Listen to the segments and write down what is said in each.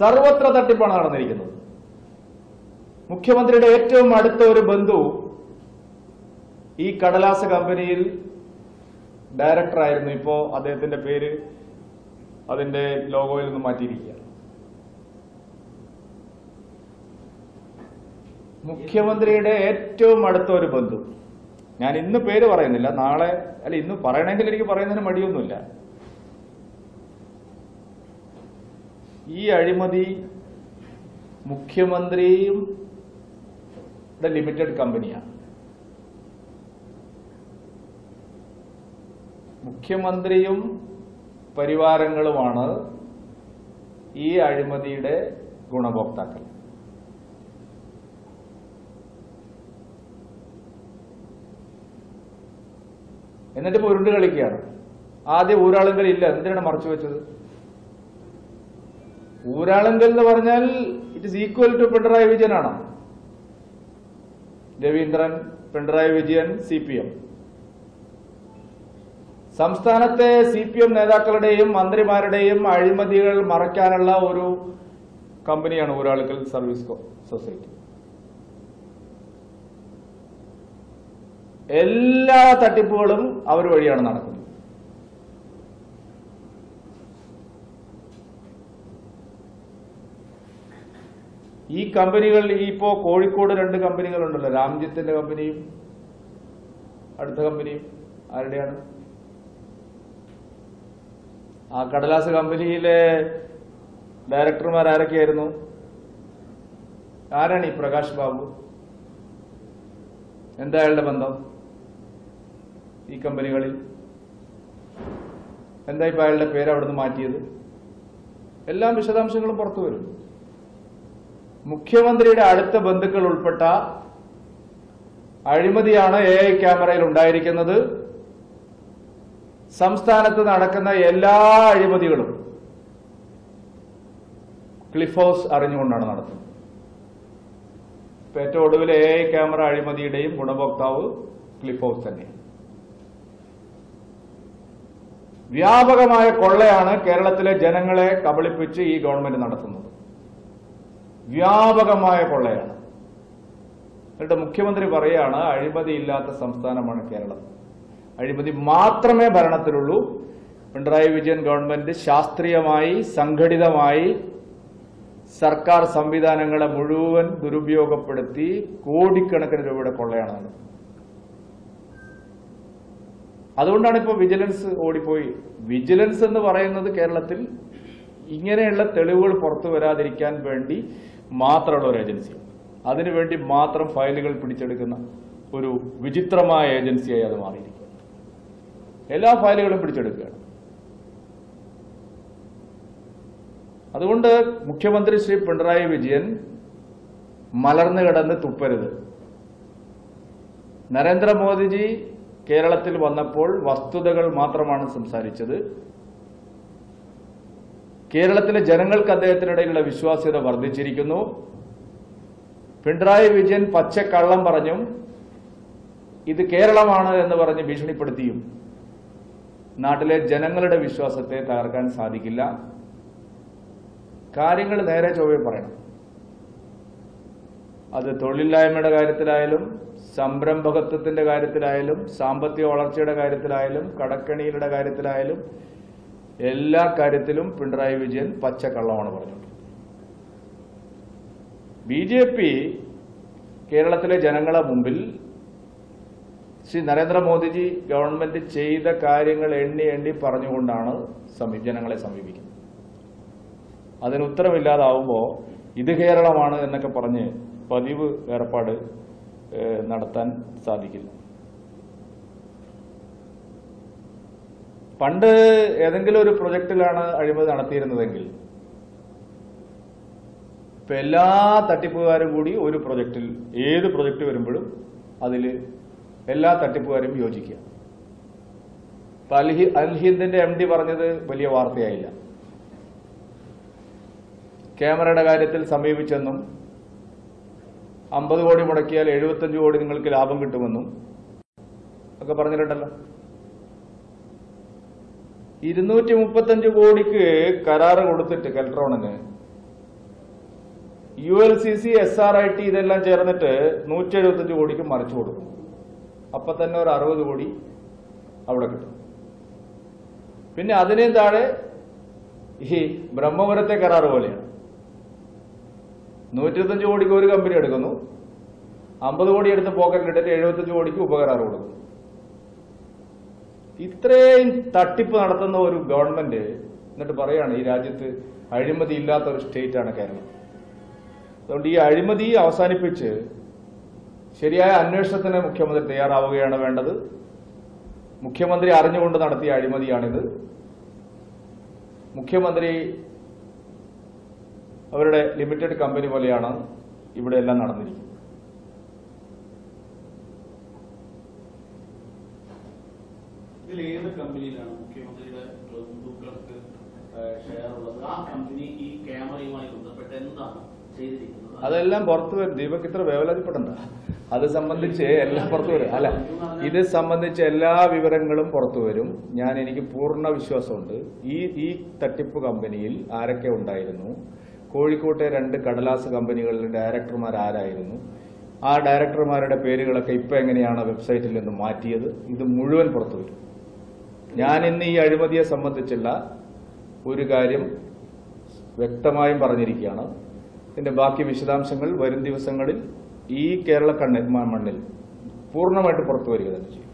സർവത്ര തട്ടിപ്പാണ് നടന്നിരിക്കുന്നത്. മുഖ്യമന്ത്രിയുടെ ഏറ്റവും അടുത്ത ഒരു ബന്ധു ഈ കടലാസ കമ്പനിയിൽ ഡയറക്ടറായിരുന്നു ഇപ്പോ അദ്ദേഹത്തിന്റെ പേര് അതിന്റെ ലോഗോയിൽ നിന്ന് മാറ്റിയിരിക്കുക മുഖ്യമന്ത്രിയുടെ ഏറ്റവും അടുത്ത ഒരു ബന്ധു. ഞാൻ ഇന്ന് പേര് പറയുന്നില്ല. നാളെ അല്ല ഇന്ന് പറയണമെങ്കിൽ എനിക്ക് പറയുന്നതിന് മടിയൊന്നുമില്ല. ഈ അഴിമതി മുഖ്യമന്ത്രിയും ലിമിറ്റഡ് കമ്പനിയാണ്. മുഖ്യമന്ത്രിയും പരിവാരങ്ങളുമാണ് ഈ അഴിമതിയുടെ ഗുണഭോക്താക്കൾ. എന്നിട്ട് ഇപ്പൊ ഉരുണ്ട് കളിക്കുകയാണ്. ആദ്യം ഊരാളുങ്കൽ ഇല്ല എന്തിനാണ് മറച്ചു വെച്ചത്? ഊരാളുങ്കൽ എന്ന് പറഞ്ഞാൽ it is equal to Pinarayi വിജയനാണ്? Raveendran Pinarayi Vijayan C P M. സംസ്ഥാനത്തെ സി പി എം നേതാക്കളുടെയും മന്ത്രിമാരുടെയും അഴിമതികൾ മറയ്ക്കാനുള്ള ഒരു കമ്പനിയാണ് ഊരാളുക്കൽ സർവീസ് സൊസൈറ്റി. എല്ലാ തട്ടിപ്പുകളും അവർ വഴിയാണ് നടക്കുന്നത്. ഈ കമ്പനികൾ ഇപ്പോ കോഴിക്കോട് രണ്ട് കമ്പനികളുണ്ടല്ലോ. രാംജിത്തിന്റെ കമ്പനിയും അടുത്ത കമ്പനിയും ആരുടെയാണ്? ആ കടലാസ് കമ്പനിയിലെ ഡയറക്ടർമാർ ആരൊക്കെയായിരുന്നു? ആരാണ് ഈ പ്രകാശ് ബാബു? എന്താ അയാളുടെ ബന്ധം ഈ കമ്പനികളിൽ? എന്താ ഇപ്പൊ അയാളുടെ പേര് അവിടുന്ന് മാറ്റിയത്? എല്ലാം വിശദാംശങ്ങളും പുറത്തു വരും. മുഖ്യമന്ത്രിയുടെ അടുത്ത ബന്ധുക്കൾ ഉൾപ്പെട്ട അഴിമതിയാണ് എ ഐ ക്യാമറയിൽ ഉണ്ടായിരിക്കുന്നത്. സംസ്ഥാനത്ത് നടക്കുന്ന എല്ലാ അഴിമതികളും ക്ലിഫ് ഹൗസ് അറിഞ്ഞുകൊണ്ടാണ് നടത്തുന്നത്. ഏറ്റവും ഒടുവിൽ എ ഐ ക്യാമറ അഴിമതിയുടെയും ഗുണഭോക്താവ് ക്ലിഫ് ഹൗസ് വ്യാപകമായ കൊള്ളയാണ് കേരളത്തിലെ ജനങ്ങളെ കബളിപ്പിച്ച് ഈ ഗവൺമെന്റ് നടത്തുന്നത്. വ്യാപകമായ കൊള്ളയാണ്. എന്നിട്ട് മുഖ്യമന്ത്രി പറയാണ് അഴിമതിയില്ലാത്ത സംസ്ഥാനമാണ് കേരളം. അഴിമതി മാത്രമേ ഭരണത്തിലുള്ളൂ. പിണറായി വിജയൻ ഗവൺമെന്റ് ശാസ്ത്രീയമായി സംഘടിതമായി സർക്കാർ സംവിധാനങ്ങളെ മുഴുവൻ ദുരുപയോഗപ്പെടുത്തി കോടിക്കണക്കിന് രൂപയുടെ കൊള്ളയാണ് അതുകൊണ്ടാണ് ഇപ്പോൾ വിജിലൻസ് ഓടിപ്പോയി. വിജിലൻസ് എന്ന് പറയുന്നത് കേരളത്തിൽ ഇങ്ങനെയുള്ള തെളിവുകൾ പുറത്തു വരാതിരിക്കാൻ വേണ്ടി മാത്രമുള്ള ഒരു ഏജൻസി. അതിനുവേണ്ടി മാത്രം ഫയലുകൾ പിടിച്ചെടുക്കുന്ന ഒരു വിചിത്രമായ ഏജൻസിയായി അത് മാറിയിരിക്കുക എല്ലാ ഫയലുകളും പിടിച്ചെടുക്കുകയാണ്. അതുകൊണ്ട് മുഖ്യമന്ത്രി ശ്രീ പിണറായി വിജയൻ മലർന്നു കിടന്ന് തുപ്പരുത്. നരേന്ദ്രമോദിജി കേരളത്തിൽ വന്നപ്പോൾ വസ്തുതകൾ മാത്രമാണ് സംസാരിച്ചത്. കേരളത്തിലെ ജനങ്ങൾക്ക് അദ്ദേഹത്തിനിടയിലുള്ള വിശ്വാസ്യത വർദ്ധിച്ചിരിക്കുന്നു. പിണറായി വിജയൻ പച്ചക്കള്ളം പറഞ്ഞും ഇത് കേരളമാണ് എന്ന് പറഞ്ഞ് ഭീഷണിപ്പെടുത്തിയും നാട്ടിലെ ജനങ്ങളുടെ വിശ്വാസത്തെ തകർക്കാൻ സാധിക്കില്ല. കാര്യങ്ങൾ നേരെ ചൊവ്വേ പറയണം. അത് തൊഴിലില്ലായ്മയുടെ കാര്യത്തിലായാലും സംരംഭകത്വത്തിന്റെ കാര്യത്തിലായാലും സാമ്പത്തിക വളർച്ചയുടെ കാര്യത്തിലായാലും കടക്കണികളുടെ കാര്യത്തിലായാലും എല്ലാ കാര്യത്തിലും പിണറായി വിജയൻ പച്ചക്കള്ളമാണ് പറഞ്ഞത് ബി ജെ പി കേരളത്തിലെ ജനങ്ങളെ മുമ്പിൽ ശ്രീ നരേന്ദ്രമോദിജി ഗവൺമെന്റ് ചെയ്ത കാര്യങ്ങൾ എണ്ണി എണ്ണി പറഞ്ഞുകൊണ്ടാണ് ജനങ്ങളെ സമീപിക്കുന്നത്. അതിന് ഉത്തരമില്ലാതാവുമ്പോൾ ഇത് കേരളമാണ് എന്നൊക്കെ പറഞ്ഞ് പതിവ് ഏർപ്പാട് നടത്താൻ സാധിക്കില്ല. പണ്ട് ഏതെങ്കിലും ഒരു പ്രൊജക്റ്റിലാണ് അഴിമതി നടത്തിയിരുന്നതെങ്കിൽ ഇപ്പൊ എല്ലാ തട്ടിപ്പുകാരും കൂടി ഒരു പ്രൊജക്റ്റിൽ ഏത് പ്രൊജക്റ്റ് വരുമ്പോഴും അതിൽ എല്ലാ തട്ടിപ്പുകാരും യോജിക്കുക. ഇപ്പൊ അൽഹി അൽഹിന്ദിന്റെ എം ഡി പറഞ്ഞത് വലിയ വാർത്തയായില്ല. ക്യാമറയുടെ കാര്യത്തിൽ സമീപിച്ചെന്നും അമ്പത് കോടി മുടക്കിയാൽ എഴുപത്തഞ്ച് കോടി നിങ്ങൾക്ക് ലാഭം കിട്ടുമെന്നും ഒക്കെ പറഞ്ഞിട്ടുണ്ടല്ലോ. ഇരുന്നൂറ്റി മുപ്പത്തഞ്ച് കോടിക്ക് കരാറ് കൊടുത്തിട്ട് കെൽട്രോണിന് U L C C S R I T ഇതെല്ലാം ചേർന്നിട്ട് നൂറ്റി എഴുപത്തഞ്ച് കോടിക്ക് മറിച്ചു കൊടുക്കും. അപ്പൊ തന്നെ ഒരു അറുപത് കോടി അവിടെ കിട്ടും. പിന്നെ അതിനേം താഴെ ഈ ബ്രഹ്മപുരത്തെ കരാറ് പോലെയാണ്. നൂറ്റി ഇരുപത്തഞ്ച് കോടിക്ക് ഒരു കമ്പനി എടുക്കുന്നു. അമ്പത് കോടി എടുത്ത് പോക്കറ്റിലിട്ടിട്ട് എഴുപത്തഞ്ച് കോടിക്ക് ഉപകരാറ് കൊടുക്കുന്നു ഇത്രയും തട്ടിപ്പ് നടത്തുന്ന ഒരു ഗവൺമെന്റ് എന്നിട്ട് പറയാണ് ഈ രാജ്യത്ത് അഴിമതി ഇല്ലാത്ത ഒരു സ്റ്റേറ്റ് ആണ് കേരളം. അതുകൊണ്ട് ഈ അഴിമതി അവസാനിപ്പിച്ച് ശരിയായ അന്വേഷണത്തിന് മുഖ്യമന്ത്രി തയ്യാറാവുകയാണ് വേണ്ടത്. മുഖ്യമന്ത്രി അറിഞ്ഞുകൊണ്ട് നടത്തിയ അഴിമതിയാണിത്. മുഖ്യമന്ത്രി അവരുടെ ലിമിറ്റഡ് കമ്പനി പോലെയാണ് ഇവിടെ എല്ലാം നടന്നിരിക്കുന്നത്. ഏത് കമ്പനിയിലാണ് മുഖ്യമന്ത്രിയുടെ ബന്ധുക്കൾക്ക് ഷെയർ ഉള്ളത് ആ കമ്പനി ഈ ക്യാമറയുമായി ബന്ധപ്പെട്ട് എന്താണ് അതെല്ലാം പുറത്തു വരും. ദീപക് ഇത്ര വേവലാതിപ്പെടണ്ട. അത് സംബന്ധിച്ച് എല്ലാം പുറത്തു വരും. അല്ല ഇത് സംബന്ധിച്ച് എല്ലാ വിവരങ്ങളും പുറത്തു വരും. ഞാൻ എനിക്ക് പൂർണ വിശ്വാസമുണ്ട്. ഈ ഈ തട്ടിപ്പ് കമ്പനിയിൽ ആരൊക്കെ ഉണ്ടായിരുന്നു? കോഴിക്കോട്ടെ രണ്ട് കടലാസ് കമ്പനികളിലെ ഡയറക്ടർമാർ ആരായിരുന്നു? ആ ഡയറക്ടർമാരുടെ പേരുകളൊക്കെ ഇപ്പൊ എങ്ങനെയാണ് വെബ്സൈറ്റിൽ നിന്ന് മാറ്റിയത്? ഇത് മുഴുവൻ പുറത്തു വരും. ഞാൻ ഇന്ന് ഈ അഴിമതിയെ സംബന്ധിച്ചുള്ള ഒരു കാര്യം വ്യക്തമായും പറഞ്ഞിരിക്കുകയാണ്. ഇതിന്റെ ബാക്കി വിശദാംശങ്ങൾ വരും ദിവസങ്ങളിൽ ഈ കേരള കണ്ണിൽ മണ്ണിൽ പൂർണമായിട്ട് പുറത്തു വരിക തന്നെ ചെയ്യും.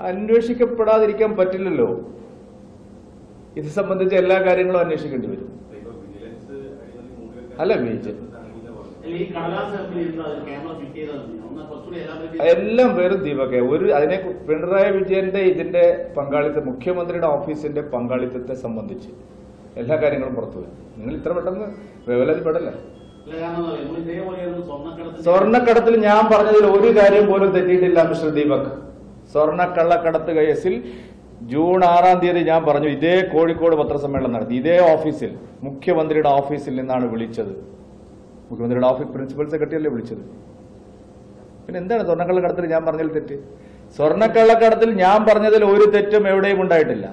അന്വേഷിക്കപ്പെടാതിരിക്കാൻ പറ്റില്ലല്ലോ. ഇത് സംബന്ധിച്ച എല്ലാ കാര്യങ്ങളും അന്വേഷിക്കേണ്ടി വരും. അല്ല വിജയ് എല്ലാം പേരും ദീപകെ. ഒരു അതിനെ പിണറായി വിജയന്റെ ഇതിന്റെ പങ്കാളിത്തം മുഖ്യമന്ത്രിയുടെ ഓഫീസിന്റെ പങ്കാളിത്തത്തെ സംബന്ധിച്ച് എല്ലാ കാര്യങ്ങളും പുറത്തു വരും. നിങ്ങൾ ഇത്ര പെട്ടെന്ന് വേവലാതിപ്പെടല്ലേ? സ്വർണക്കടത്തിൽ ഞാൻ പറഞ്ഞതിൽ ഒരു കാര്യം പോലും തെറ്റിയിട്ടില്ല മിസ്റ്റർ ദീപക്. സ്വർണക്കള്ളക്കടത്ത് കേസിൽ ജൂൺ ആറാം തീയതി ഞാൻ പറഞ്ഞു ഇതേ കോഴിക്കോട് പത്രസമ്മേളനം നടത്തി. ഇതേ ഓഫീസിൽ മുഖ്യമന്ത്രിയുടെ ഓഫീസിൽ നിന്നാണ് വിളിച്ചത്. മുഖ്യമന്ത്രിയുടെ ഓഫീസ് പ്രിൻസിപ്പൽ സെക്രട്ടറി അല്ലേ വിളിച്ചത്? പിന്നെ എന്താണ് സ്വർണക്കള്ളക്കടത്തിൽ ഞാൻ പറഞ്ഞതിൽ തെറ്റ്? സ്വർണക്കള്ളക്കടത്തിൽ ഞാൻ പറഞ്ഞതിൽ ഒരു തെറ്റും എവിടെയും ഉണ്ടായിട്ടില്ല.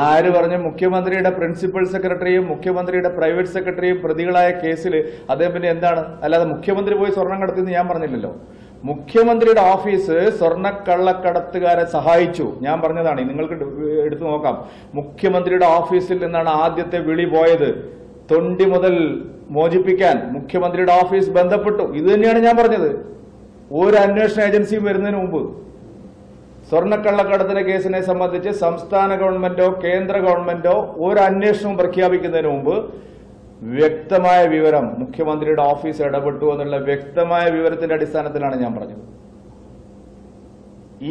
ആര് പറഞ്ഞു? മുഖ്യമന്ത്രിയുടെ പ്രിൻസിപ്പൽ സെക്രട്ടറിയും മുഖ്യമന്ത്രിയുടെ പ്രൈവറ്റ് സെക്രട്ടറിയും പ്രതികളായ കേസിൽ അദ്ദേഹം പിന്നെ എന്താണ്? അല്ലാതെ മുഖ്യമന്ത്രി പോയി സ്വർണം കടത്തിയെന്ന് ഞാൻ പറഞ്ഞില്ലല്ലോ. മുഖ്യമന്ത്രിയുടെ ഓഫീസ് സ്വർണക്കള്ളക്കടത്തുകാരെ സഹായിച്ചു. ഞാൻ പറഞ്ഞതാണ്. നിങ്ങൾക്ക് എടുത്തു നോക്കാം. മുഖ്യമന്ത്രിയുടെ ഓഫീസിൽ നിന്നാണ് ആദ്യത്തെ വിളി പോയത്. തൊണ്ടി മുതൽ മോചിപ്പിക്കാൻ മുഖ്യമന്ത്രിയുടെ ഓഫീസ് ബന്ധപ്പെട്ടു. ഇത് തന്നെയാണ് ഞാൻ പറഞ്ഞത്. ഒരു അന്വേഷണ ഏജൻസിയും വരുന്നതിന് മുമ്പ് സ്വർണക്കള്ളക്കടത്തിന്റെ കേസിനെ സംബന്ധിച്ച് സംസ്ഥാന ഗവൺമെന്റോ കേന്ദ്ര ഗവൺമെന്റോ ഒരു അന്വേഷണവും പ്രഖ്യാപിക്കുന്നതിന് മുമ്പ് വ്യക്തമായ വിവരം മുഖ്യമന്ത്രിയുടെ ഓഫീസ് ഇടപെട്ടു എന്നുള്ള വ്യക്തമായ വിവരത്തിന്റെ അടിസ്ഥാനത്തിലാണ് ഞാൻ പറഞ്ഞത്.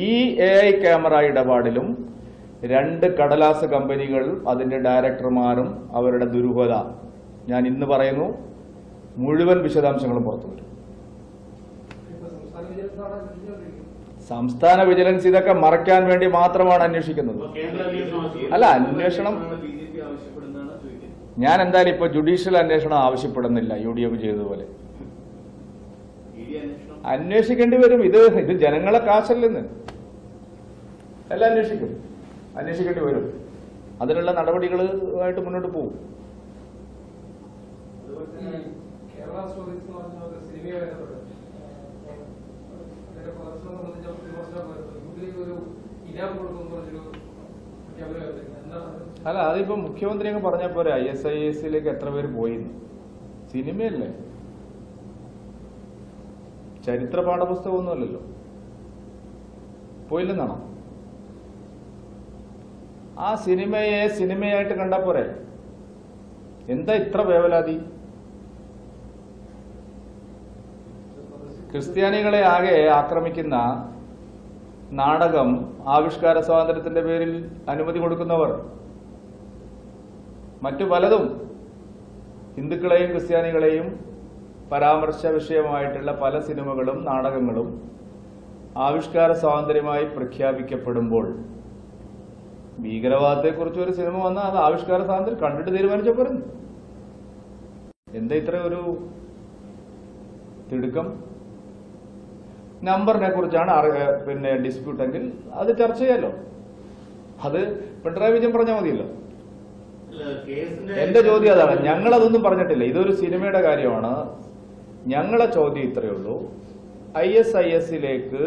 ഈ എ ക്യാമറ ഇടപാടിലും രണ്ട് കടലാസ് കമ്പനികൾ അതിന്റെ ഡയറക്ടർമാരും അവരുടെ ദുരൂഹത ഞാൻ ഇന്ന് പറയുന്നു മുഴുവൻ വിശദാംശങ്ങളും പുറത്തു വരും സംസ്ഥാന വിജിലൻസ് ഇതൊക്കെ മറയ്ക്കാൻ വേണ്ടി മാത്രമാണ് അന്വേഷിക്കുന്നത്. അല്ല അന്വേഷണം ഞാൻ എന്തായാലും ഇപ്പൊ ജുഡീഷ്യൽ അന്വേഷണം ആവശ്യപ്പെടുന്നില്ല യു ഡി എഫ് ചെയ്തതുപോലെ. അന്വേഷിക്കേണ്ടി വരും. ഇത് ഇത് ജനങ്ങളെ കാശല്ലെന്ന്. എല്ലാം അന്വേഷിക്കും. അന്വേഷിക്കേണ്ടി വരും. അതിനുള്ള നടപടികളുമായിട്ട് മുന്നോട്ട് പോകും? അല്ല അതിപ്പോ മുഖ്യമന്ത്രി അങ്ങ് പറഞ്ഞ പോരെ ഐ എസ് ഐ എസിലേക്ക് എത്ര പേര് പോയിന്ന്? സിനിമയല്ലേ? ചരിത്ര പാഠപുസ്തകമൊന്നുമല്ലല്ലോ പോയില്ലെന്നാണോ? ആ സിനിമയെ സിനിമയായിട്ട് കണ്ടാ പോരെ? എന്താ ഇത്ര വേവലാതി? ക്രിസ്ത്യാനികളെ ആകെ ആക്രമിക്കുന്ന നാടകം ആവിഷ്കാര സ്വാതന്ത്ര്യത്തിന്റെ പേരിൽ അനുമതി കൊടുക്കുന്നവർ. മറ്റു പലതും ഹിന്ദുക്കളെയും ക്രിസ്ത്യാനികളെയും പരാമർശ വിഷയമായിട്ടുള്ള പല സിനിമകളും നാടകങ്ങളും ആവിഷ്കാര സ്വാതന്ത്ര്യമായി പ്രഖ്യാപിക്കപ്പെടുമ്പോൾ ഭീകരവാദത്തെക്കുറിച്ച് ഒരു സിനിമ വന്നാൽ അത് ആവിഷ്കാര സ്വാതന്ത്ര്യം കണ്ടിട്ട് തീരുമാനിച്ചാൽ പോരുന്നു. എന്താ ഇത്ര ഒരു തിടുക്കം? നമ്പറിനെ കുറിച്ചാണ് പിന്നെ ഡിസ്പ്യൂട്ട് എങ്കിൽ അത് ചർച്ച ചെയ്യാലോ? അത് പിണറായി വിജയൻ പറഞ്ഞാൽ മതിയല്ലോ. എന്റെ ചോദ്യം അതാണ്. ഞങ്ങൾ അതൊന്നും പറഞ്ഞിട്ടില്ല. ഇതൊരു സിനിമയുടെ കാര്യമാണ്. ഞങ്ങളെ ചോദ്യം ഇത്രയേ ഉള്ളൂ. ഐ എസ് ഐ എസിലേക്ക്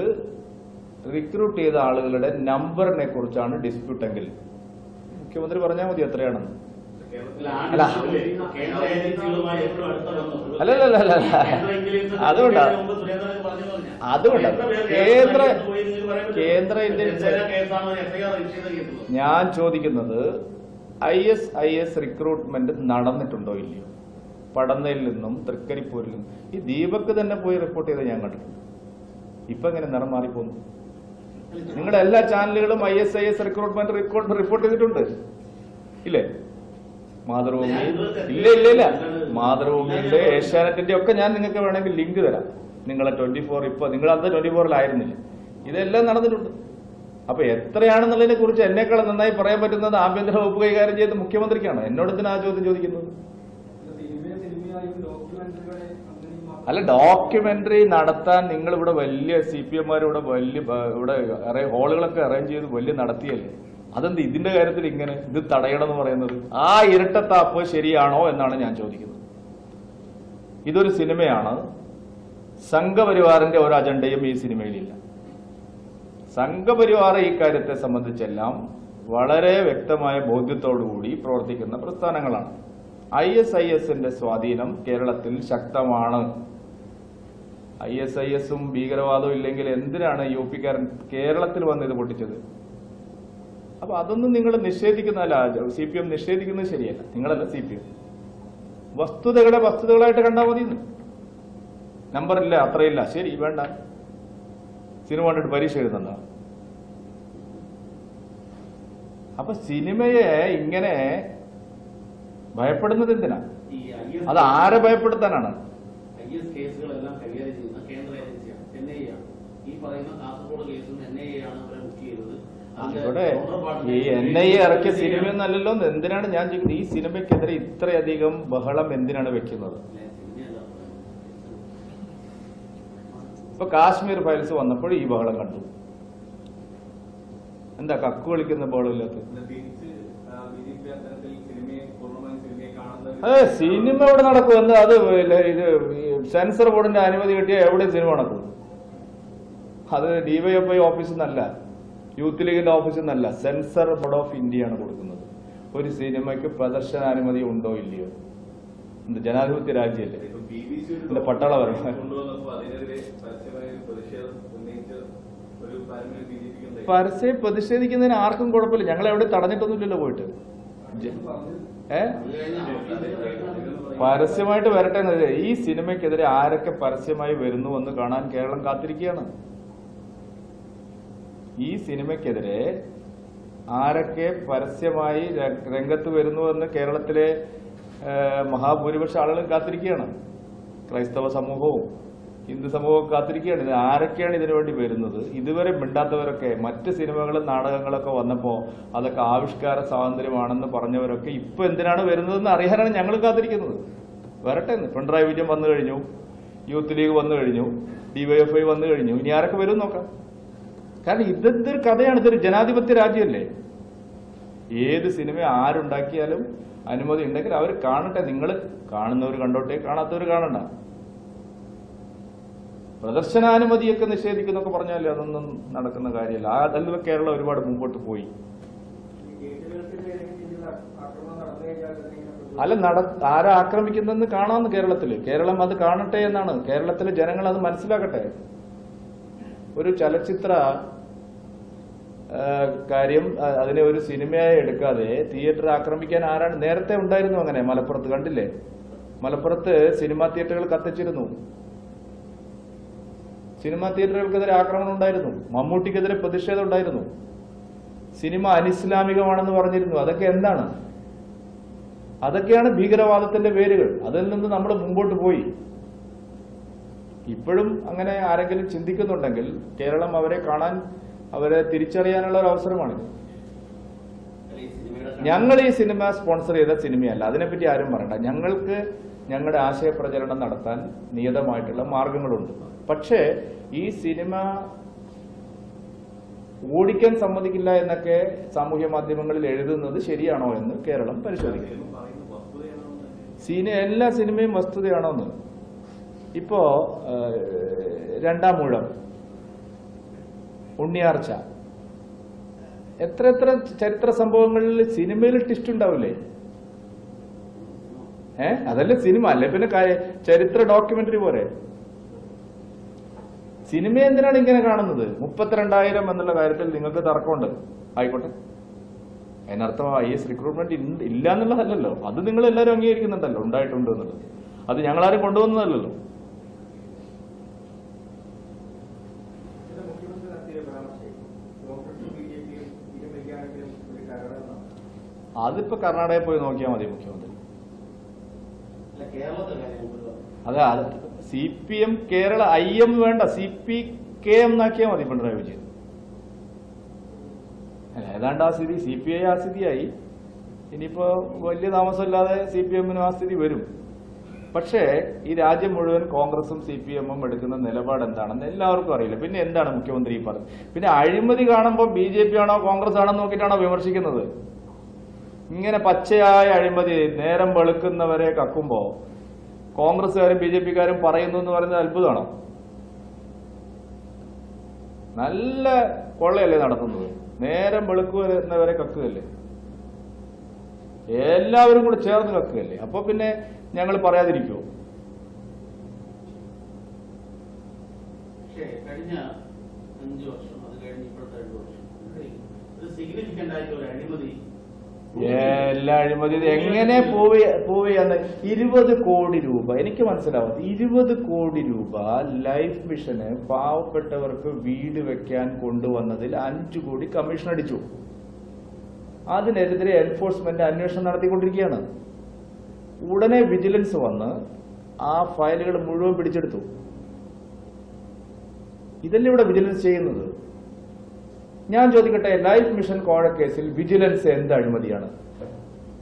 റിക്രൂട്ട് ചെയ്ത ആളുകളുടെ നമ്പറിനെ കുറിച്ചാണ് ഡിസ്പ്യൂട്ട് എങ്കിൽ മുഖ്യമന്ത്രി പറഞ്ഞാൽ മതി എത്രയാണെന്ന് അല്ല. ഡിസ്ട്രിക്റ്റിലെ കേന്ദ്ര ഏജൻസികളുമായി ഏറ്റവും അടുത്ത ബന്ധം. അല്ലല്ലല്ല, അല്ല. കേന്ദ്ര ഇന്റലിജൻസ് അതുകൊണ്ടാ. കേന്ദ്ര-? കേന്ദ്ര ഇന്റലിജൻസ് ഞാൻ ചോദിക്കുന്നത് I S I S recruitment നടന്നിട്ടുണ്ടോ ഇല്ലയോ പടന്നയിൽ നിന്നും തൃക്കരിപ്പൂരിൽ നിന്നും ഈ ദീപക് തന്നെ പോയി റിപ്പോർട്ട് ചെയ്ത ഞാൻ കണ്ടിട്ടുണ്ട് ഇപ്പൊ എങ്ങനെ നിറം മാറിപ്പോന്നു നിങ്ങളുടെ എല്ലാ ചാനലുകളും I S I S recruitment report ചെയ്തിട്ടുണ്ട്. ഇല്ലേ? മാതൃഭൂമി ഇല്ല ഇല്ല ഇല്ല. മാതൃഭൂമിയുടെ ഏഷ്യാനെറ്റിന്റെ ഒക്കെ ഞാൻ നിങ്ങൾക്ക് വേണമെങ്കിൽ ലിങ്ക് തരാം. നിങ്ങളെ ട്വന്റി ഫോർ ഇപ്പൊ നിങ്ങൾ അന്ന് ട്വന്റി ഫോറിലായിരുന്നില്ല ഇതെല്ലാം നടന്നിട്ടുണ്ട്. അപ്പൊ എത്രയാണെന്നുള്ളതിനെ കുറിച്ച് എന്നെക്കാളും നന്നായി പറയാൻ പറ്റുന്നത് ആഭ്യന്തര വകുപ്പ് കൈകാര്യം ചെയ്ത മുഖ്യമന്ത്രിക്കാണ്. എന്നോട് ആ ചോദ്യം ചോദിക്കുന്നത്? അല്ല ഡോക്യുമെന്ററി നടത്താൻ നിങ്ങൾ ഇവിടെ വലിയ സി പി എംമാർ ഇവിടെ വലിയ ഇവിടെ ഹാളുകളൊക്കെ അറേഞ്ച് ചെയ്ത് വലിയ നടത്തിയല്ലേ? അതെന്ത് ഇതിന്റെ കാര്യത്തിൽ ഇങ്ങനെ? ഇത് തടയണം എന്ന് പറയുന്നത്? ആ ഇരട്ടത്താപ്പ് ശരിയാണോ എന്നാണ് ഞാൻ ചോദിക്കുന്നത്. ഇതൊരു സിനിമയാണ്. സംഘപരിവാറിന്റെ ഒരു അജണ്ടയും ഈ സിനിമയിലില്ല. സംഘപരിവാർ ഈ കാര്യത്തെ സംബന്ധിച്ചെല്ലാം വളരെ വ്യക്തമായ ബോധ്യത്തോടുകൂടി പ്രവർത്തിക്കുന്ന പ്രസ്ഥാനങ്ങളാണ്. ഐ എസ് ഐ എസിന്റെ സ്വാധീനം കേരളത്തിൽ ശക്തമാണ്. ഐ എസ് ഐ എസും ഭീകരവാദവും ഇല്ലെങ്കിൽ എന്തിനാണ് യു പിക്കാരൻ കേരളത്തിൽ വന്ന് ഇത് പൊട്ടിച്ചത്? അപ്പൊ അതൊന്നും നിങ്ങൾ നിഷേധിക്കുന്നതല്ല സി പി എം നിഷേധിക്കുന്നത് ശരിയല്ല. നിങ്ങളല്ല സി പി എം. വസ്തുതകളെ വസ്തുതകളായിട്ട് കണ്ടാൽ മതി നമ്പറില്ല അത്രയില്ല. ശരി വേണ്ട. സിനിമ കണ്ടിട്ട് പരീക്ഷ എഴുതുന്ന അപ്പൊ സിനിമയെ ഇങ്ങനെ ഭയപ്പെടുന്നത് എന്തിനാ? അത് ആരെ ഭയപ്പെടുത്താനാണ്? എസ് കേസുകളെല്ലാം കൈകാര്യം ചെയ്യുന്ന കേന്ദ്ര ഏജൻസിയാണ്. എൻ ഐ ആണ് ഈ പറയുന്ന കാസർഗോഡ് കേസും എൻ ഐ ആണ് അവരെ ബുക്ക് ചെയ്തത് ഇവിടെ ഈ എൻ ഐ എ ഇറക്കിയ സിനിമയൊന്നല്ലല്ലോ എന്തിനാണ് ഞാൻ ചോദിക്കുന്നത്? ഈ സിനിമയ്ക്കെതിരെ ഇത്രയധികം ബഹളം എന്തിനാണ് വെക്കുന്നത്? ഇപ്പൊ കാശ്മീർ ഫയൽസ് വന്നപ്പോൾ ഈ ബഹളം കണ്ടു. എന്താ കക്കു കളിക്കുന്ന ബഹളമില്ലാത്ത? തിരിച്ച് ബി ജെ പി അത്തരത്തിൽ സിനിമയെ പൂർണമായും ഏ സിനിമ എവിടെ നടക്കും? എന്താ അത് ഇത് സെൻസർ ബോർഡിന്റെ അനുമതി കിട്ടിയ എവിടെ സിനിമ നടക്കും. അത് ഡിവൈഎഫ്ഐ ഓഫീസിൽ നിന്നല്ല യൂത്ത് ലീഗിന്റെ ഓഫീസിൽ നിന്നല്ല സെൻസർ ബോർഡ് ഓഫ് ഇന്ത്യയാണ് കൊടുക്കുന്നത്. ഒരു സിനിമയ്ക്ക് പ്രദർശനാനുമതി ഉണ്ടോ ഇല്ലയോ? എന്ത് ജനാധിപത്യ രാജ്യമല്ലേ ബി പട്ടാള പരസ്യം പ്രതിഷേധിക്കുന്നതിന് ആർക്കും കുഴപ്പമില്ല. ഞങ്ങൾ എവിടെ തടഞ്ഞിട്ടൊന്നുമില്ലല്ലോ പോയിട്ട്. ഏ? പരസ്യമായിട്ട് വരട്ടെ ഈ സിനിമയ്ക്കെതിരെ ആരൊക്കെ പരസ്യമായി വരുന്നു എന്ന് കാണാൻ കേരളം കാത്തിരിക്കുകയാണ്. ഈ സിനിമയ്ക്കെതിരെ ആരൊക്കെ പരസ്യമായി രംഗത്ത് വരുന്നു എന്ന് കേരളത്തിലെ മഹാഭൂരിപക്ഷ ആളുകളും കാത്തിരിക്കുകയാണ്. ക്രൈസ്തവ സമൂഹവും ഹിന്ദു സമൂഹം കാത്തിരിക്കുകയാണ്? ആരൊക്കെയാണ് ഇതിനു വേണ്ടി വരുന്നത്? ഇതുവരെ മിണ്ടാത്തവരൊക്കെ മറ്റ് സിനിമകളും നാടകങ്ങളൊക്കെ വന്നപ്പോൾ അതൊക്കെ ആവിഷ്കാര സ്വാതന്ത്ര്യമാണെന്ന് പറഞ്ഞവരൊക്കെ ഇപ്പൊ എന്തിനാണ് വരുന്നതെന്ന് അറിയാനാണ് ഞങ്ങൾ കാത്തിരിക്കുന്നത്. വരട്ടെ. പിണറായി വിജയൻ വന്നു കഴിഞ്ഞു. യൂത്ത് ലീഗ് വന്നു കഴിഞ്ഞു. ഡിവൈഎഫ്ഐ വന്നു കഴിഞ്ഞു. ഇനി ആരൊക്കെ വരും നോക്കാം. കാരണം ഇതൊരു കഥയാണ്. ഇതൊരു ജനാധിപത്യ രാജ്യമല്ലേ? ഏത് സിനിമ ആരുണ്ടാക്കിയാലും അനുമതി ഉണ്ടെങ്കിൽ അവർ കാണട്ടെ. നിങ്ങൾ കാണുന്നവർ കണ്ടോട്ടെ. കാണാത്തവർ കാണണ്ട. പ്രദർശനാനുമതിയൊക്കെ നിഷേധിക്കുന്നൊക്കെ പറഞ്ഞാൽ അതൊന്നും നടക്കുന്ന കാര്യമല്ല. ആ അതിൽ കേരളം ഒരുപാട് മുമ്പോട്ട് പോയി. അല്ല നട ആരാ ആക്രമിക്കുന്നതെന്ന് കാണാമെന്ന് കേരളത്തിൽ കേരളം അത് കാണട്ടെ എന്നാണ്. കേരളത്തിലെ ജനങ്ങൾ അത് മനസ്സിലാക്കട്ടെ. ഒരു ചലച്ചിത്ര കാര്യം അതിനെ ഒരു സിനിമയായി എടുക്കാതെ തിയേറ്റർ ആക്രമിക്കാൻ ആരാണ് നേരത്തെ ഉണ്ടായിരുന്നു അങ്ങനെ മലപ്പുറത്ത് കണ്ടില്ലേ? മലപ്പുറത്ത് സിനിമാ തിയേറ്ററുകൾ കത്തിച്ചിരുന്നു. സിനിമാ തിയേറ്ററുകൾക്കെതിരെ ആക്രമണം ഉണ്ടായിരുന്നു. മമ്മൂട്ടിക്കെതിരെ പ്രതിഷേധം ഉണ്ടായിരുന്നു. സിനിമ അനിസ്ലാമികമാണെന്ന് പറഞ്ഞിരുന്നു. അതൊക്കെ എന്താണ്? അതൊക്കെയാണ് ഭീകരവാദത്തിന്റെ പേരുകൾ അതിൽ നിന്ന് നമ്മൾ മുമ്പോട്ട് പോയി. ഇപ്പോഴും അങ്ങനെ ആരെങ്കിലും ചിന്തിക്കുന്നുണ്ടെങ്കിൽ കേരളം അവരെ കാണാൻ അവരെ തിരിച്ചറിയാനുള്ള ഒരു സിനിമയുടെ ഞങ്ങൾ ഈ സിനിമ സ്പോൺസർ ചെയ്ത സിനിമയല്ല. അതിനെപ്പറ്റി ആരും പറയണ്ട. ഞങ്ങൾക്ക് ഞങ്ങളുടെ ആശയപ്രചരണം നടത്താൻ നിയതമായിട്ടുള്ള മാർഗങ്ങളുണ്ട്. പക്ഷേ ഈ സിനിമ ഓടിക്കാൻ സമ്മതിക്കില്ല എന്നൊക്കെ സാമൂഹ്യ മാധ്യമങ്ങളിൽ എഴുതുന്നത് ശരിയാണോ എന്ന് കേരളം പരിശോധിക്കുന്നു. സിനിമ എല്ലാ സിനിമയും വസ്തുതയാണോ എന്ന് ഇപ്പോ രണ്ടാം മൂഴം ഉണ്ണിയാർച്ച. എത്ര എത്ര ചരിത്ര സംഭവങ്ങളിൽ സിനിമയിൽ ടിസ്റ്റ് ഉണ്ടാവില്ലേ? ഏ? അതല്ലേ സിനിമ. അല്ലെ പിന്നെ ചരിത്ര ഡോക്യുമെന്ററി പോലെ. സിനിമ എന്തിനാണ് ഇങ്ങനെ കാണുന്നത്? മുപ്പത്തിരണ്ടായിരം എന്നുള്ള കാര്യത്തിൽ നിങ്ങൾക്ക് തർക്കമുണ്ട്. ആയിക്കോട്ടെ. അതിനർത്ഥം ഐ എസ് റിക്രൂട്ട്മെന്റ് ഇല്ല എന്നുള്ളതല്ലല്ലോ അത് നിങ്ങൾ എല്ലാവരും അംഗീകരിക്കുന്നുണ്ടല്ലോ. ഉണ്ടായിട്ടുണ്ട് എന്നുള്ളത്. അത് ഞങ്ങളാരും കൊണ്ടുവന്നതല്ലല്ലോ. അതിപ്പോ കർണാടകയിൽ പോയി നോക്കിയാൽ മതി മുഖ്യമന്ത്രി അല്ല കേരളത്തെ കാര്യം നമുക്ക് പറയാം. അതെ C P M Kerala I M വേണ്ട സി പി കെ എം എന്നാക്കിയാൽ മതി പിണറായി വിജയൻ. ഏതാണ്ട് ആ സ്ഥിതി സി പി ഐ ആ സ്ഥിതിയായി. ഇനിയിപ്പോ വലിയ താമസമില്ലാതെ സി പി എമ്മിനും ആ സ്ഥിതി വരും. പക്ഷേ ഈ രാജ്യം മുഴുവൻ കോൺഗ്രസും സി പി എമ്മും എടുക്കുന്ന നിലപാട് എന്താണെന്ന് എല്ലാവർക്കും അറിയില്ല. പിന്നെ എന്താണ് മുഖ്യമന്ത്രി പറഞ്ഞത്? പിന്നെ അഴിമതി കാണുമ്പോൾ ബി ജെ പി ആണോ കോൺഗ്രസ് ആണോ നോക്കിയിട്ടാണോ വിമർശിക്കുന്നത്? ഇങ്ങനെ പച്ചയായ അഴിമതി നേരം വെളുക്കുന്നവരെ കക്കുമ്പോ കോൺഗ്രസ്സുകാരും ബി ജെ പിക്കാരും പറയുന്നു എന്ന് പറയുന്നത് അത്ഭുതമാണോ? നല്ല കൊള്ളയല്ലേ നടത്തുന്നത്? നേരം വെളുക്കുന്നവരെ കക്കുകയല്ലേ? എല്ലാവരും കൂടെ ചേർന്ന് കക്കുകയല്ലേ? അപ്പൊ പിന്നെ ഞങ്ങൾ പറയാതിരിക്കുമോ കഴിഞ്ഞ അഞ്ച് വർഷം അത് കഴിഞ്ഞ് ഇപ്പോഴത്തെ രണ്ട് വർഷം ഒരു സിഗ്നിഫിക്കന്റ് ആയിട്ടുള്ള അഴിമതി എല്ലാ അഴിമതി എങ്ങനെ എങ്ങനെ പോവി എന്ന് ഇരുപത് കോടി രൂപ എനിക്ക് മനസ്സിലാവും. ഇരുപത് കോടി രൂപ ലൈഫ് മിഷന് പാവപ്പെട്ടവർക്ക് വീട് വെക്കാൻ കൊണ്ടുവന്നതിൽ അഞ്ചു കോടി കമ്മീഷൻ അടിച്ചു. അതിനെതിരെ എൻഫോഴ്സ്മെന്റ് അന്വേഷണം നടത്തിക്കൊണ്ടിരിക്കുകയാണ്. ഉടനെ വിജിലൻസ് വന്ന് ആ ഫയലുകൾ മുഴുവൻ പിടിച്ചെടുത്തു. ഇതല്ലേ ഇവിടെ വിജിലൻസ് ചെയ്യുന്നത്? ഞാൻ ചോദിക്കട്ടെ ലൈഫ് മിഷൻ കോഴ കേസിൽ വിജിലൻസ് എന്ത് അഴിമതിയാണ്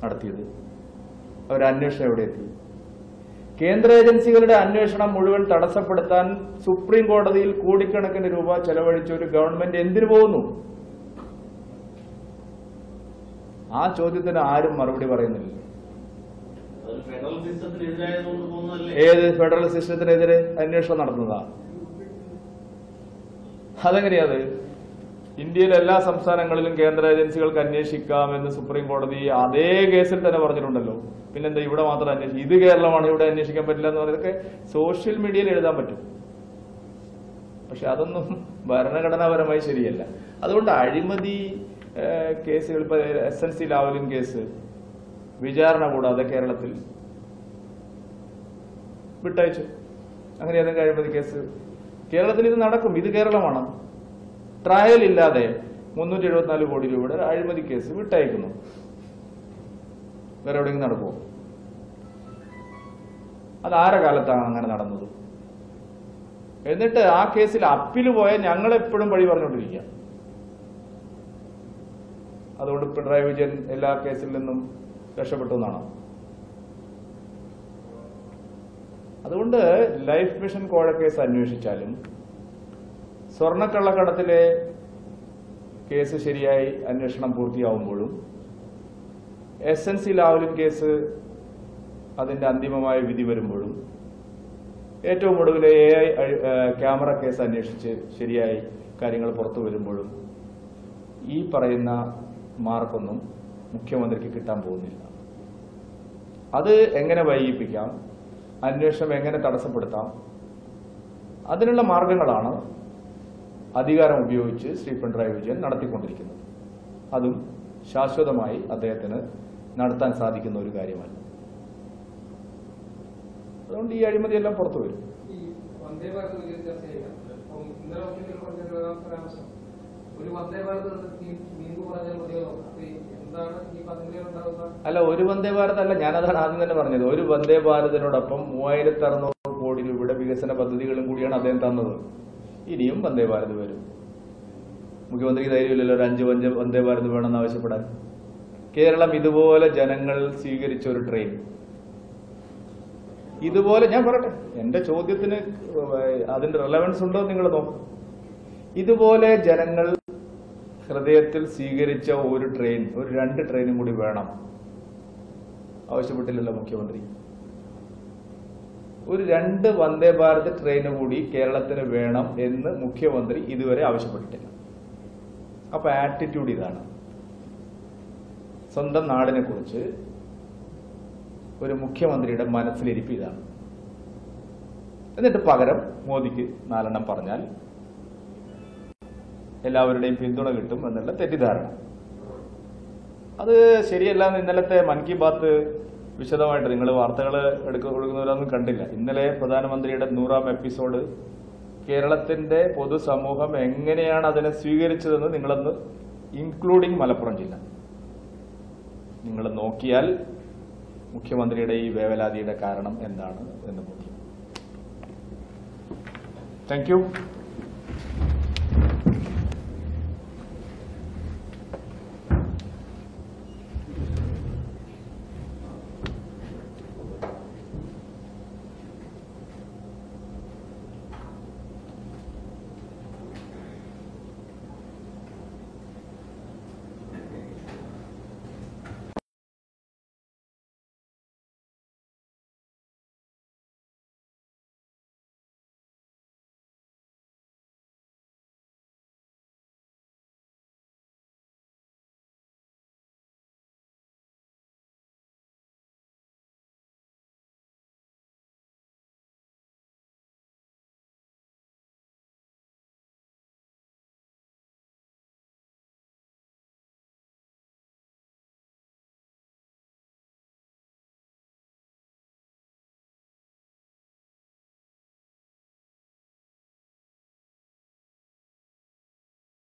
നടത്തിയത്? അവർ അന്വേഷണം എവിടെ എത്തി? കേന്ദ്ര ഏജൻസികളുടെ അന്വേഷണം മുഴുവൻ തടസ്സപ്പെടുത്താൻ സുപ്രീം കോടതിയിൽ കോടിക്കണക്കിന് രൂപ ചെലവഴിച്ച ഒരു ഗവൺമെന്റ് എന്തിനു പോകുന്നു? ആ ചോദ്യത്തിന് ആരും മറുപടി പറയുന്നില്ല. ഏത് ഫെഡറൽ സിസ്റ്റത്തിനെതിരെ അന്വേഷണം നടത്തുന്നതാ? അതെങ്ങനെയാ അത്? ഇന്ത്യയിലെ എല്ലാ സംസ്ഥാനങ്ങളിലും കേന്ദ്ര ഏജൻസികൾക്ക് അന്വേഷിക്കാമെന്ന് സുപ്രീം കോടതി അതേ കേസിൽ തന്നെ പറഞ്ഞിട്ടുണ്ടല്ലോ. പിന്നെന്താ ഇവിടെ മാത്രം അന്വേഷിക്കും ഇത് കേരളമാണ് ഇവിടെ അന്വേഷിക്കാൻ പറ്റില്ല എന്ന് പറയുന്നതൊക്കെ സോഷ്യൽ മീഡിയയിൽ എഴുതാൻ പറ്റും. പക്ഷെ അതൊന്നും ഭരണഘടനാപരമായി ശരിയല്ല. അതുകൊണ്ട് അഴിമതി കേസുകൾ ഇപ്പൊ S N C Lavalin case വിചാരണ കൂടാതെ കേരളത്തിൽ വിട്ടയച്ചു. അങ്ങനെ ഏതെങ്കിലും അഴിമതി കേസ് കേരളത്തിൽ ഇത് നടക്കും. ഇത് കേരളമാണ്. ട്രയൽ ഇല്ലാതെ മുന്നൂറ്റി എഴുപത്തിനാല് കോടി രൂപയുടെ അഴിമതി കേസ് വിട്ടയക്കുന്നു. വേറെ എവിടെയെങ്കിലും നടക്കുമോ അത് ആരെ കാലത്താണ് അങ്ങനെ നടന്നത്? എന്നിട്ട് ആ കേസിൽ അപ്പിൽ പോയ ഞങ്ങൾ എപ്പോഴും വഴി പറഞ്ഞുകൊണ്ടിരിക്കുക. അതുകൊണ്ട് പിണറായി വിജയൻ എല്ലാ കേസിൽ നിന്നും രക്ഷപ്പെട്ടു എന്നാണ്? അതുകൊണ്ട് ലൈഫ് മിഷൻ കോഴ കേസ് അന്വേഷിച്ചാലും സ്വർണക്കള്ളക്കടത്തിലെ കേസ് ശരിയായി അന്വേഷണം പൂർത്തിയാവുമ്പോഴും S N C Lavalin case അതിന്റെ അന്തിമമായ വിധി വരുമ്പോഴും ഏറ്റവും ഒടുവിൽ എ ഐ ക്യാമറ കേസ് അന്വേഷിച്ച് ശരിയായി കാര്യങ്ങൾ പുറത്തു വരുമ്പോഴും ഈ പറയുന്ന മാർക്കൊന്നും മുഖ്യമന്ത്രിക്ക് കിട്ടാൻ പോകുന്നില്ല. അത് എങ്ങനെ വൈകിപ്പിക്കാം? അന്വേഷണം എങ്ങനെ തടസ്സപ്പെടുത്താം? അതിനുള്ള മാർഗങ്ങളാണ് അധികാരം ഉപയോഗിച്ച് ശ്രീ പിണറായി വിജയൻ നടത്തിക്കൊണ്ടിരിക്കുന്നത്. അതും ശാശ്വതമായി അദ്ദേഹത്തിന് നടത്താൻ സാധിക്കുന്ന ഒരു കാര്യമല്ല. അതുകൊണ്ട് ഈ അഴിമതിയെല്ലാം പുറത്തു വരും. അല്ല ഒരു വന്ദേ ഭാരത് അല്ല ഞാനതാണ് ആദ്യം തന്നെ പറഞ്ഞത്. ഒരു വന്ദേ ഭാരതിനോടൊപ്പം മൂവായിരത്തി അറുന്നൂറ് കോടി രൂപയുടെ വികസന പദ്ധതികളും കൂടിയാണ് അദ്ദേഹം തന്നത്. ഇനിയും വന്ദേ ഭാരത് വരും. മുഖ്യമന്ത്രിക്ക് ധൈര്യമില്ലല്ലോ ഒരു അഞ്ച് പഞ്ച് വന്ദേ ഭാരത് വേണമെന്ന് ആവശ്യപ്പെടാൻ. കേരളം ഇതുപോലെ ജനങ്ങൾ സ്വീകരിച്ച ഒരു ട്രെയിൻ ഇതുപോലെ ഞാൻ പറയട്ടെ എന്റെ ചോദ്യത്തിന് അതിന്റെ റിലവൻസ് ഉണ്ടോ നിങ്ങൾ നോക്കും. ഇതുപോലെ ജനങ്ങൾ ഹൃദയത്തിൽ സ്വീകരിച്ച ഒരു ട്രെയിൻ ഒരു രണ്ട് ട്രെയിനും കൂടി വേണം. ആവശ്യപ്പെട്ടില്ലല്ലോ മുഖ്യമന്ത്രി. ഒരു രണ്ട് വന്ദേ ഭാരത് ട്രെയിൻ കൂടി കേരളത്തിന് വേണം എന്ന് മുഖ്യമന്ത്രി ഇതുവരെ ആവശ്യപ്പെട്ടിട്ടില്ല. അപ്പൊ ആറ്റിറ്റ്യൂഡ് ഇതാണ്. സ്വന്തം നാടിനെ കുറിച്ച് ഒരു മുഖ്യമന്ത്രിയുടെ മനസ്സിലിരിപ്പ് ഇതാണ്. എന്നിട്ട് പകരം മോദിക്ക് നാലെണ്ണം പറഞ്ഞാൽ എല്ലാവരുടെയും പിന്തുണ കിട്ടും എന്നുള്ള തെറ്റിദ്ധാരണ. അത് ശരിയല്ല ഇന്നലത്തെ മൻ കി ബാത്ത് വിശദമായിട്ട് നിങ്ങൾ വാർത്തകൾ എടുക്ക കൊടുക്കുന്നവരൊന്നും കണ്ടില്ല. ഇന്നലെ പ്രധാനമന്ത്രിയുടെ നൂറാം എപ്പിസോഡ് കേരളത്തിന്റെ പൊതുസമൂഹം എങ്ങനെയാണ് അതിനെ സ്വീകരിച്ചതെന്ന് നിങ്ങളൊന്ന് ഇൻക്ലൂഡിങ് മലപ്പുറം ജില്ല. നിങ്ങൾ നോക്കിയാൽ മുഖ്യമന്ത്രിയുടെ ഈ വേവലാതിയുടെ കാരണം എന്താണ് എന്ന് നോക്കി താങ്ക് യു